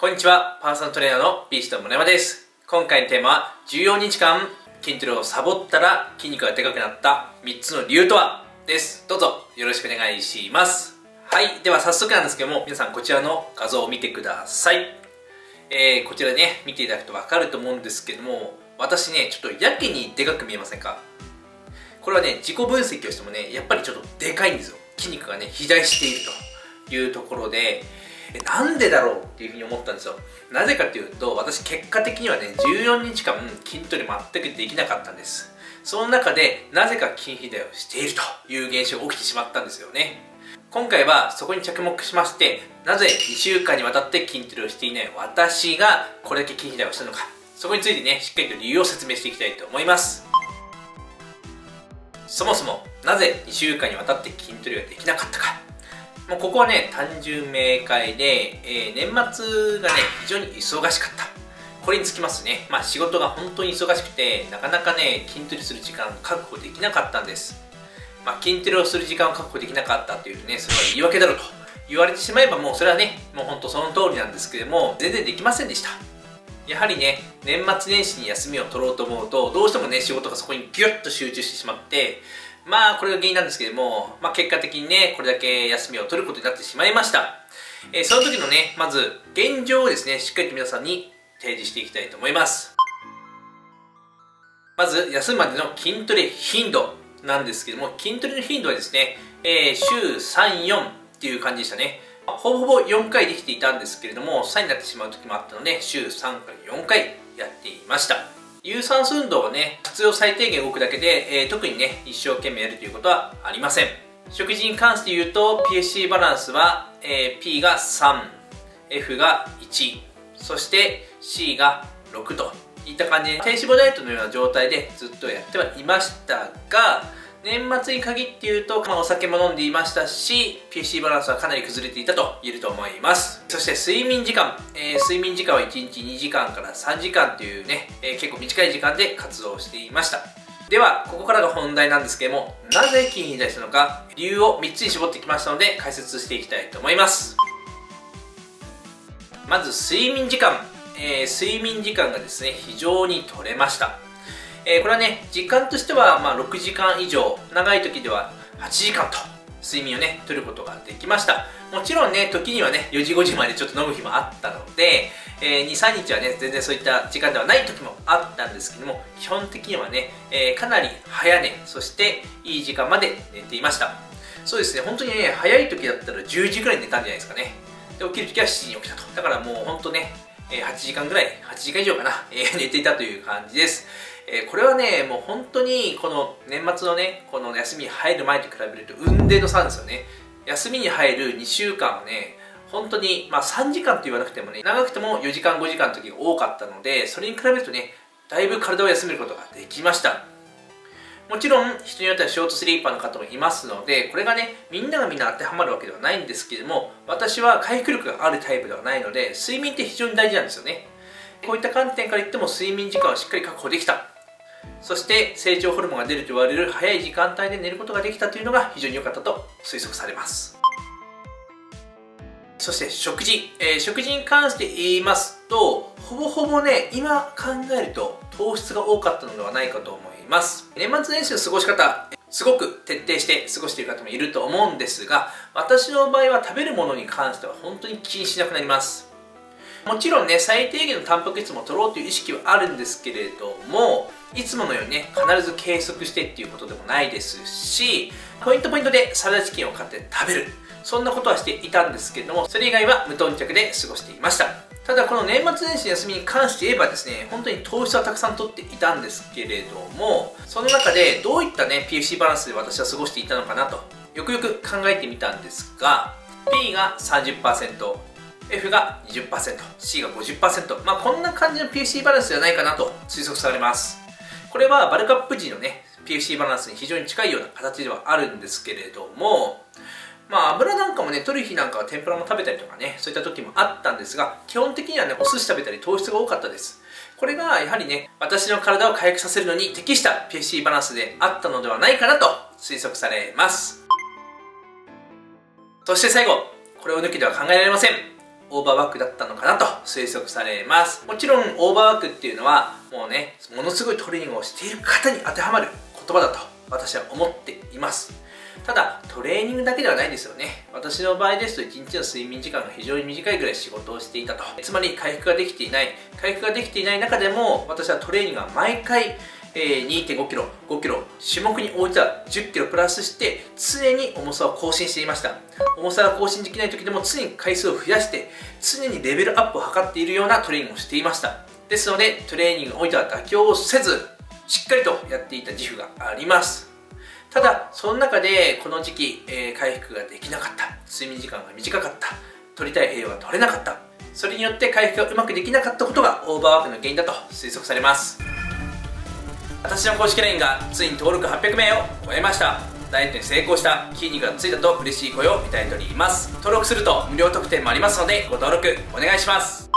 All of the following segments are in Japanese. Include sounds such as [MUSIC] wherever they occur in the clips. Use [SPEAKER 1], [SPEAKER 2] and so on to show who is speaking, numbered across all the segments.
[SPEAKER 1] こんにちは、パーソナルトレーナーのビースト村山です。今回のテーマは、14日間筋トレをサボったら筋肉がでかくなった3つの理由とは？です。どうぞよろしくお願いします。はい、では早速なんですけども、皆さんこちらの画像を見てください。えー、こちらね、見ていただくとわかると思うんですけども、私ね、ちょっとやけにでかく見えませんか？これはね、自己分析をしてもね、やっぱりちょっとでかいんですよ。筋肉がね、肥大しているというところで、なんでだろうっていうふうに思ったんですよ。なぜかというと私結果的にはね14日間筋トレ全くできなかったんです。その中でなぜか筋肥大をしているという現象が起きてしまったんですよね。今回はそこに着目しましてなぜ2週間にわたって筋トレをしていない私がこれだけ筋肥大をしたのか。そこについてねしっかりと理由を説明していきたいと思います。そもそもなぜ2週間にわたって筋トレができなかったか。もうここはね単純明快で、えー、年末がね非常に忙しかった。これにつきますね、まあ、仕事が本当に忙しくてなかなかね筋トレする時間確保できなかったんです、まあ、筋トレをする時間を確保できなかったっていうねそれは言い訳だろうと。言われてしまえばもうそれはねもう本当その通りなんですけれども全然できませんでした。やはりね年末年始に休みを取ろうと思うとどうしてもね仕事がそこにギュッと集中してしまってまあこれが原因なんですけども、まあ、結果的にねこれだけ休みを取ることになってしまいました、えー、その時のねまず現状をですねしっかりと皆さんに提示していきたいと思います。まず休むまでの筋トレ頻度なんですけども筋トレの頻度はですね、えー、週34っていう感じでしたね。ほぼほぼ4回できていたんですけれども3になってしまう時もあったので週3から4回やっていました。有酸素運動をね活用最低限動くだけで、えー、特にね一生懸命やるということはありません。食事に関して言うと PSC バランスは、えー、P が 3F が1そして C が6といった感じで低脂肪ダイエットのような状態でずっとやってはいましたが年末に限って言うと、まあ、お酒も飲んでいましたし PC バランスはかなり崩れていたと言えると思います。そして睡眠時間、えー、睡眠時間は1日2時間から3時間というね、えー、結構短い時間で活動していました。ではここからが本題なんですけどもなぜ筋肥大したのか理由を3つに絞ってきましたので解説していきたいと思います。まず睡眠時間、えー、睡眠時間がですね非常に取れました。えー、これはね、時間としてはまあ6時間以上、長い時では8時間と睡眠をね、取ることができました。もちろんね、時にはね、4時5時までちょっと飲む日もあったので、えー、2、3日はね、全然そういった時間ではない時もあったんですけども、基本的にはね、えー、かなり早寝、そしていい時間まで寝ていました。そうですね、本当にね、早い時だったら10時くらい寝たんじゃないですかね。で、起きる時は7時に起きたと。だからもう本当ね、8時間ぐらい、8時間以上かな、え [LAUGHS] 寝ていたという感じです。えこれはね、もう本当にこの年末のね、この休みに入る前と比べると運転の差ですよね。休みに入る2週間はね、本当に、まあ3時間と言わなくてもね、長くても4時間5時間の時が多かったので、それに比べるとね、だいぶ体を休めることができました。もちろん人によってはショートスリーパーの方もいますのでこれがねみんながみんな当てはまるわけではないんですけども私は回復力があるタイプではないので睡眠って非常に大事なんですよね。こういった観点から言っても睡眠時間をしっかり確保できた。そして成長ホルモンが出ると言われる早い時間帯で寝ることができたというのが非常に良かったと推測されます。そして食事、えー、食事に関して言いますとほぼほぼね今考えると糖質が多かったのではないかと思います。年末年始の過ごし方すごく徹底して過ごしている方もいると思うんですが私の場合は食べるものに関しては本当に気にしなくなります。もちろんね最低限のタンパク質も取ろうという意識はあるんですけれどもいつものようにね必ず計測してっていうことでもないですしポイントポイントでサラダチキンを買って食べる。そんなことはしていたんですけどもそれ以外は無頓着で過ごしていました。ただこの年末年始の休みに関して言えばですね本当に糖質はたくさん取っていたんですけれどもその中でどういったね PFC バランスで私は過ごしていたのかなとよくよく考えてみたんですが P が30% F が 20%C が50%まあこんな感じの PFC バランスじゃないかなと推測されます。これはバルカップ時のね PFC バランスに非常に近いような形ではあるんですけれどもまあ油なんかもね取る日なんかは天ぷらも食べたりとかねそういった時もあったんですが基本的にはねお寿司食べたり糖質が多かったです。これがやはりね私の体を回復させるのに適した PC バランスであったのではないかなと推測されます。そして最後これを抜きでは考えられません。オーバーワークだったのかなと推測されます。もちろんオーバーワークっていうのはもうねものすごいトレーニングをしている方に当てはまる言葉だと私は思っています。ただトレーニングだけではないんですよね私の場合ですと1日の睡眠時間が非常に短いぐらい仕事をしていたとつまり回復ができていない回復ができていない中でも私はトレーニングは毎回えー、2.5キロ、5キロ、種目に応じた10キロプラスして、常に重さを更新していました。重さが更新できない時でも常に回数を増やして、常にレベルアップを図っているようなトレーニングをしていました。ですので、トレーニングにおいては妥協をせず、しっかりとやっていた自負があります。ただ、その中でこの時期、えー、回復ができなかった。睡眠時間が短かった。取りたい栄養が取れなかった。それによって回復がうまくできなかったことがオーバーワークの原因だと推測されます。私の公式 LINE がついに登録800名を超えましたダイエットに成功した筋肉がついたと嬉しい声をいただいております登録すると無料特典もありますのでご登録お願いします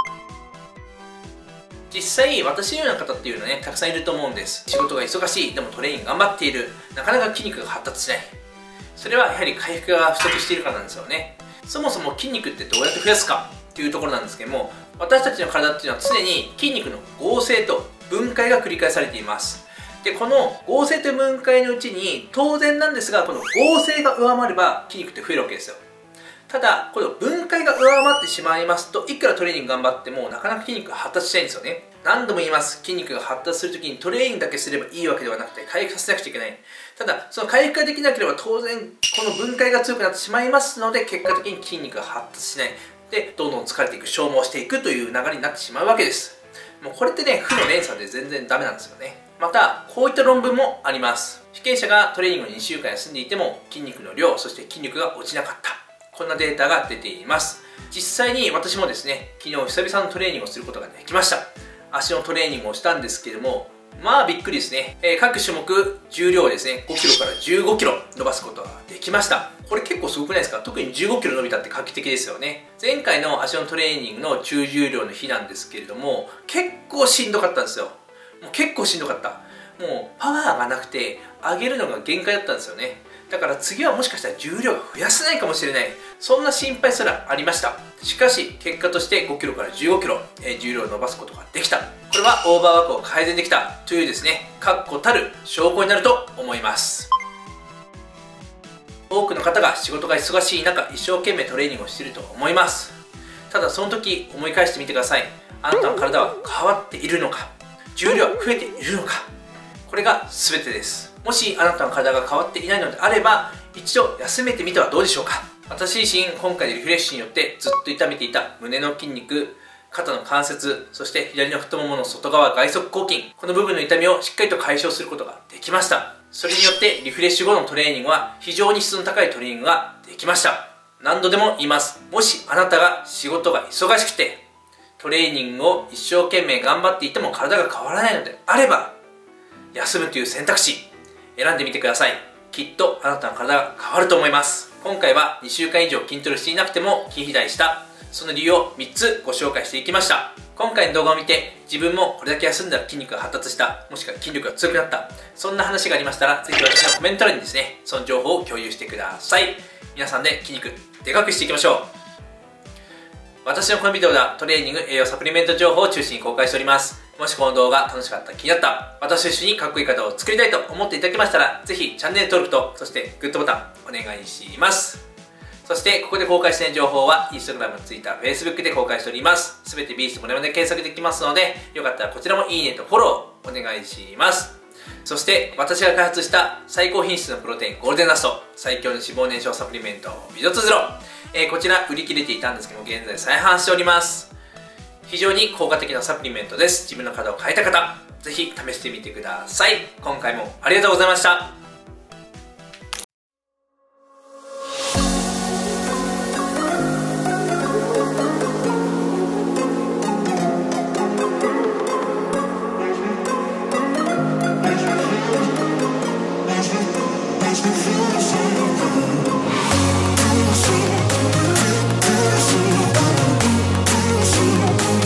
[SPEAKER 1] 実際私のような方っていうのはねたくさんいると思うんです。仕事が忙しいでもトレーニング頑張っている。なかなか筋肉が発達しない。それはやはり回復が不足しているからなんですよね。そもそも筋肉ってどうやって増やすかっていうところなんですけども私たちの体っていうのは常に筋肉の合成と分解が繰り返されています。でこの合成と分解のうちに当然なんですがこの合成が上回れば筋肉って増えるわけですよ。ただこの分解が上回ってしまいますといくらトレーニング頑張ってもなかなか筋肉が発達しないんですよね。何度も言います。筋肉が発達するときにトレーニングだけすればいいわけではなくて回復させなくちゃいけない。ただその回復ができなければ当然この分解が強くなってしまいますので結果的に筋肉が発達しない。でどんどん疲れていく消耗していくという流れになってしまうわけです。もうこれってね負の連鎖で全然ダメなんですよね。またこういった論文もあります。被験者がトレーニングを2週間休んでいても筋肉の量そして筋力が落ちなかった。こんなデータが出ています。実際に私もですね昨日久々のトレーニングをすることができました。足のトレーニングをしたんですけどもまあびっくりですね、えー、各種目重量ですね5キロから15キロ伸ばすことができました。これ結構すごくないですか？特に15キロ伸びたって画期的ですよね。前回の足のトレーニングの中重量の日なんですけれども結構しんどかったんですよ。もう結構しんどかった。もうパワーがなくて上げるのが限界だったんですよね。だから次はもしかしたら重量が増やせないかもしれない。そんな心配すらありました。しかし結果として5キロから15キロ、えー、重量を伸ばすことができた。これはオーバーワークを改善できた。というですね確固たる証拠になると思います。多くの方が仕事が忙しい中一生懸命トレーニングをしていると思います。ただその時思い返してみてください。あなたの体は変わっているのか？重量は増えているのか？これが全てです。もしあなたの体が変わっていないのであれば一度休めてみてはどうでしょうか。私自身今回のリフレッシュによってずっと痛めていた胸の筋肉肩の関節そして左の太ももの外側外側抗筋この部分の痛みをしっかりと解消することができました。それによってリフレッシュ後のトレーニングは非常に質の高いトレーニングができました。何度でも言います。もしあなたが仕事が忙しくてトレーニングを一生懸命頑張っていても体が変わらないのであれば休むという選択肢。選んでみてください。きっとあなたの体が変わると思います。今回は2週間以上筋トレしていなくても筋肥大したその理由を3つご紹介していきました。今回の動画を見て自分もこれだけ休んだら筋肉が発達したもしくは筋力が強くなったそんな話がありましたらぜひ私のコメント欄にですねその情報を共有してください。皆さんで筋肉でかくしていきましょう。私のこのビデオではトレーニング、栄養、サプリメント情報を中心に公開しております。もしこの動画楽しかった、気になった、私と一緒にかっこいい方を作りたいと思っていただけましたら、ぜひチャンネル登録と、そしてグッドボタンお願いします。そして、ここで公開している情報は、Instagram、Twitter、Facebook で公開しております。すべてビーストモネモネ検索できますので、よかったらこちらもいいねとフォローお願いします。そして私が開発した最高品質のプロテインゴールデンラスト最強の脂肪燃焼サプリメントビドツゼロえー、こちら売り切れていたんですけども現在再販しております非常に効果的なサプリメントです。自分の体を変えた方ぜひ試してみてください。今回もありがとうございました。